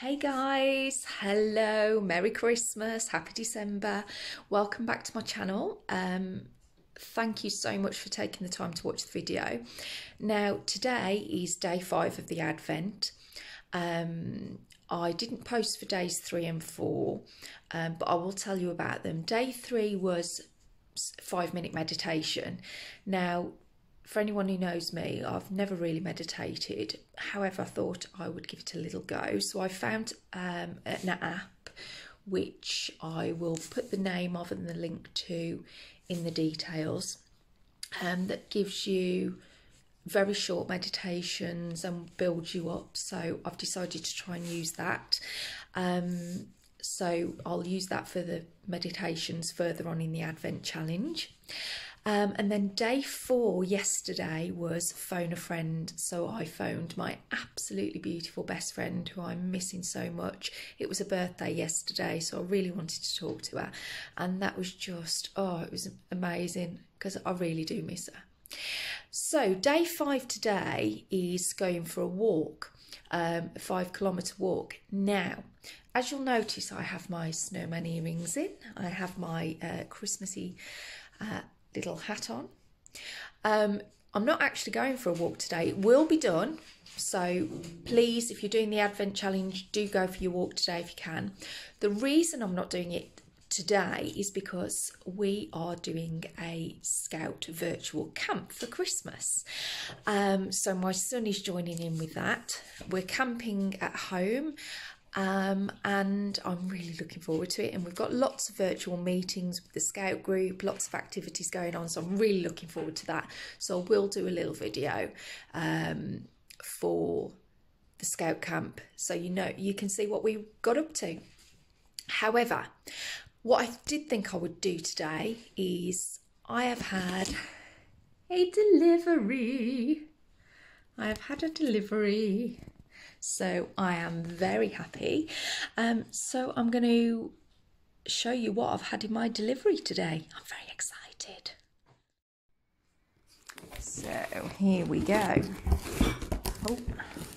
Hey guys, hello, Merry Christmas, Happy December. Welcome back to my channel. Um, thank you so much for taking the time to watch the video. Now, today is day five of the Advent. Um, I didn't post for days three and four, um, but I will tell you about them. Day three was five minute meditation. Now, for anyone who knows me, I've never really meditated. However, I thought I would give it a little go. So I found um, an app which I will put the name of and the link to in the details um, that gives you very short meditations and builds you up. So I've decided to try and use that. Um, so I'll use that for the meditations further on in the Advent challenge. Um, and then day four yesterday was phone a friend. So I phoned my absolutely beautiful best friend who I'm missing so much. It was a birthday yesterday, so I really wanted to talk to her. And that was just, oh, it was amazing because I really do miss her. So, day five today is going for a walk, um, a five kilometre walk. Now, as you'll notice, I have my snowman earrings in, I have my uh, Christmassy uh, little hat on. Um, I'm not actually going for a walk today. It will be done. So please, if you're doing the Advent Challenge, do go for your walk today if you can. The reason I'm not doing it today is because we are doing a scout virtual camp for Christmas. Um, so my son is joining in with that. We're camping at home um, and I'm really looking forward to it. And we've got lots of virtual meetings with the Scout group, lots of activities going on. So I'm really looking forward to that. So I will do a little video um, for the Scout camp so you know you can see what we got up to. However, what I did think I would do today is I have had a delivery. I have had a delivery. So I am very happy. Um, so I'm going to show you what I've had in my delivery today. I'm very excited. So here we go. Oh,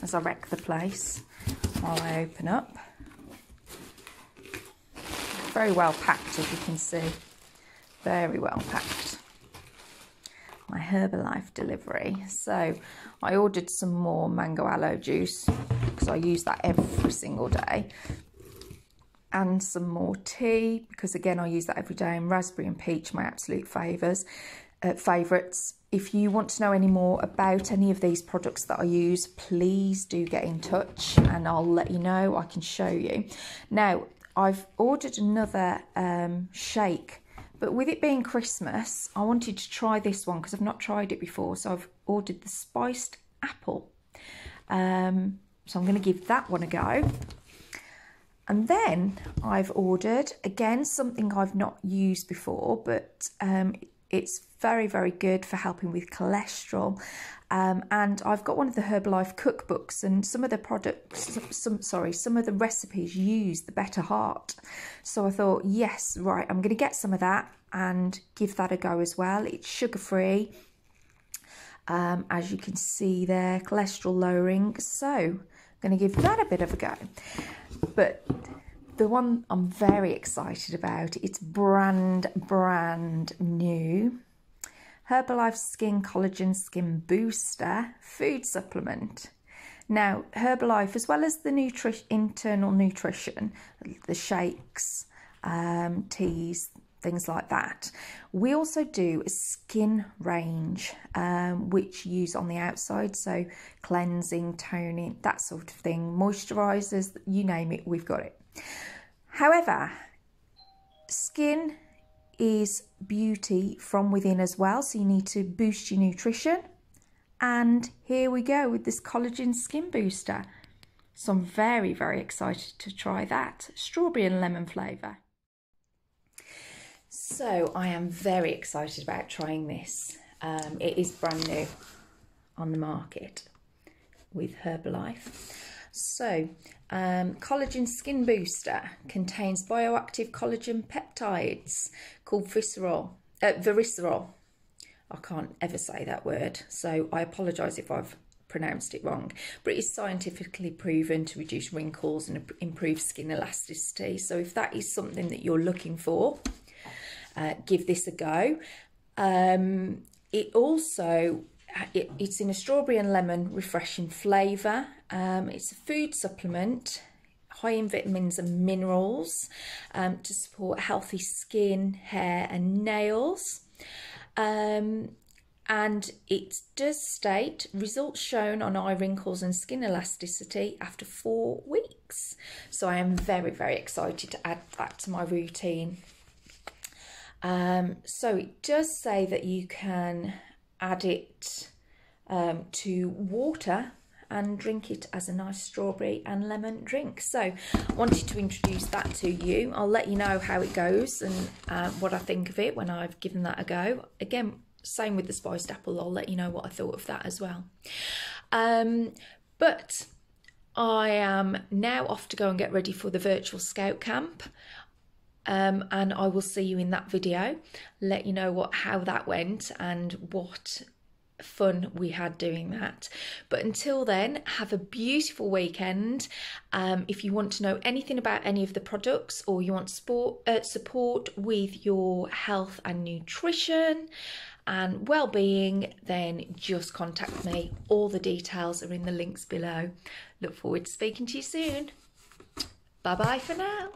as I wreck the place while I open up. Very well packed as you can see. Very well packed my Herbalife delivery. So I ordered some more mango aloe juice because I use that every single day. And some more tea because again I use that every day. And raspberry and peach, my absolute favours, uh, favourites. If you want to know any more about any of these products that I use, please do get in touch and I'll let you know. I can show you. Now I've ordered another um, shake but with it being Christmas, I wanted to try this one because I've not tried it before. So I've ordered the spiced apple. Um, so I'm going to give that one a go. And then I've ordered, again, something I've not used before, but um, it's very, very good for helping with cholesterol. Um, and I've got one of the Herbalife cookbooks, and some of the products, some sorry, some of the recipes use the Beta Heart. So I thought, yes, right, I'm going to get some of that and give that a go as well. It's sugar free, um, as you can see there, cholesterol lowering. So I'm going to give that a bit of a go. But the one I'm very excited about, it's brand, brand new. Herbalife Skin Collagen Skin Booster Food Supplement. Now, Herbalife, as well as the nutri internal nutrition, the shakes, um, teas, things like that. We also do a skin range, um, which use on the outside, so cleansing, toning, that sort of thing, moisturizers, you name it, we've got it. However, skin is beauty from within as well, so you need to boost your nutrition. And here we go with this collagen skin booster. So I'm very, very excited to try that. Strawberry and lemon flavour. So I am very excited about trying this. Um, it is brand new on the market with Herbalife. So, um, collagen skin booster contains bioactive collagen peptides called Verisol, uh. I can't ever say that word, so I apologise if I've pronounced it wrong, but it is scientifically proven to reduce wrinkles and improve skin elasticity. So if that is something that you're looking for, uh, give this a go. Um, it also it, it's in a strawberry and lemon refreshing flavour. Um, it's a food supplement high in vitamins and minerals um, to support healthy skin, hair, and nails. Um, and it does state results shown on eye wrinkles and skin elasticity after four weeks. So I am very, very excited to add that to my routine. Um, so it does say that you can add it um, to water and drink it as a nice strawberry and lemon drink. So I wanted to introduce that to you. I'll let you know how it goes and uh, what I think of it when I've given that a go. Again, same with the spiced apple. I'll let you know what I thought of that as well. Um, but I am now off to go and get ready for the virtual scout camp. Um, and I will see you in that video. Let you know what how that went and what fun we had doing that. But until then, have a beautiful weekend. Um, if you want to know anything about any of the products or you want sport, uh, support with your health and nutrition and well-being, then just contact me. All the details are in the links below. Look forward to speaking to you soon. Bye bye for now.